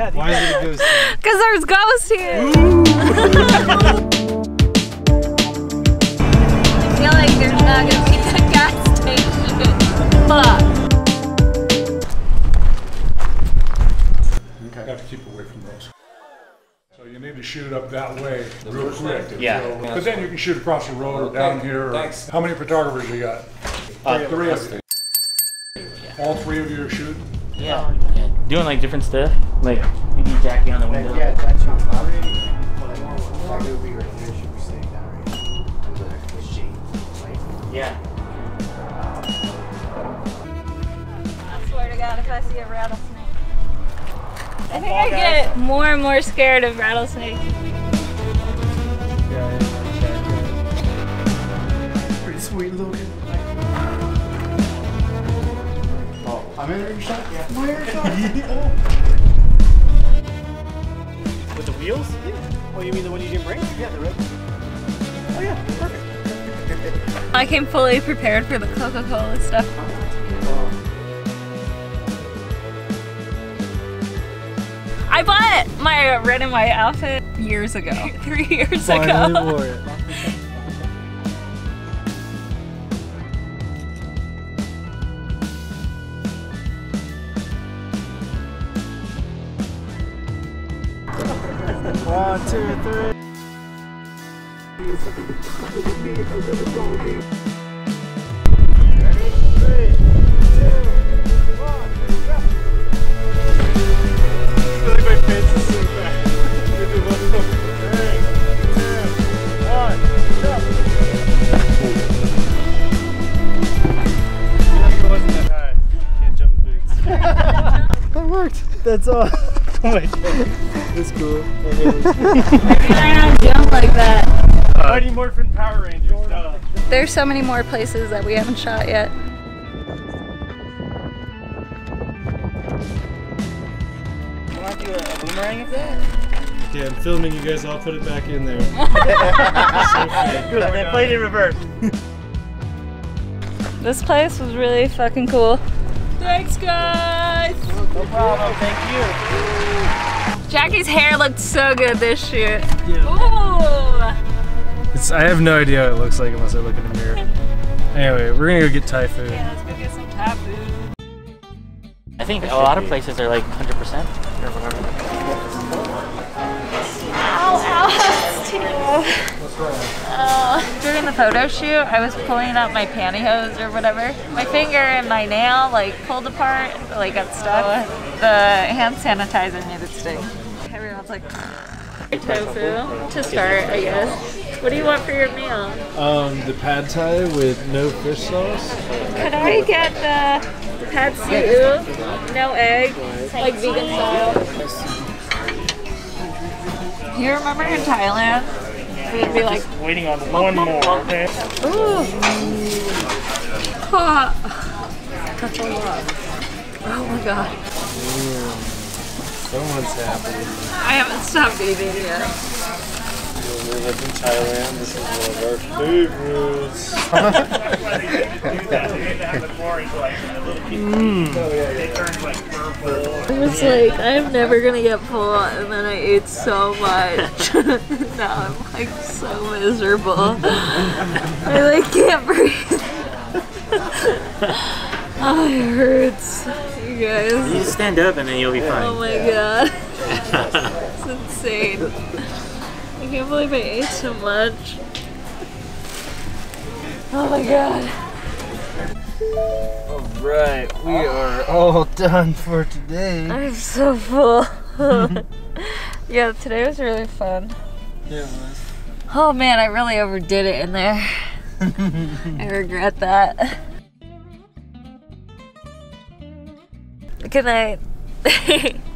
Yeah. Why is it a ghost? Because there's ghosts here. I feel like there's not gonna be a gas station. Fuck. You have to keep away from those. So you need to shoot up that way real quick. Yeah. So- But then you can shoot across the road or down here. or- Thanks. How many photographers you got? Uh, Three of you. All three of you are shooting? Oh, yeah. yeah. Doing like different stuff. Like maybe Jackie on the window. Yeah, that's your already. Like it would be right here. Should be staying down right here. The machine. Yeah. I swear to God, if I see a rattlesnake. I think I get more and more scared of rattlesnakes. pretty sweet looking. I'm in your shot? Yeah. My air shot? With the wheels? Yeah. Oh, you mean the one you didn't bring? Yeah, the red. Oh yeah, perfect. I came fully prepared for the Coca-Cola stuff. I bought my red and white outfit years ago, three years Finally ago. One, two, three. Ready? Three, two, one, go. I feel like my face is so bad. Three, two, one, go. It wasn't that high. Can't jump in boots. that worked. That's all. Oh my god. That's cool. I don't jump like that. Mighty Morphin Power Rangers. Duh. There's so many more places that we haven't shot yet. Want to do a boomerang of that? Okay, I'm filming you guys. I'll put it back in there. Good. I played in reverse. This place was really fucking cool. Thanks, guys. No problem. Thank you. Jackie's hair looked so good this shoot. Yeah. Ooh. It's, I have no idea what it looks like unless I look in the mirror. Anyway, we're gonna go get Thai food. Yeah, let's go get some Thai food. I think a lot of places are like 100% or whatever. Ow, ow, Uh, during the photo shoot, I was pulling out my pantyhose or whatever. My finger and my nail like pulled apart, like got stuck. The hand sanitizer made it sting. Everyone's like, tofu to start, I guess. What do you want for your meal? Um, the pad thai with no fish sauce. Could I get the pad see ew, no egg, like vegan style? You remember in Thailand? We'd be like, Waiting on one more. Okay. ooh, hot. That's a lot. Oh my god. Someone's happy. I haven't stopped eating yet. We live in Thailand. This is one of our favorites. I was like, I'm never gonna get full, and then I ate so much. now I'm like so miserable. I like can't breathe. oh, it hurts, you You guys. just stand up and then you'll be oh fine. Oh my god, it's insane. I can't believe I ate so much. Oh my god. Alright, we are all done for today. I'm so full. yeah, today was really fun. Yeah, it was. Oh man, I really overdid it in there. I regret that. Good night.